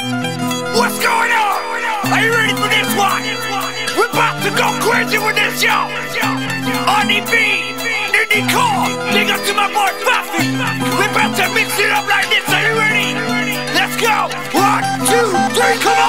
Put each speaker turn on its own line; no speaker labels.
What's going on? Are you ready for this one? We're about to go crazy with this, yo! Honey B, Nini Cole, big up to my boy Buffy. We're about to mix it up like this, are you ready? Let's go! One, two, three, come on!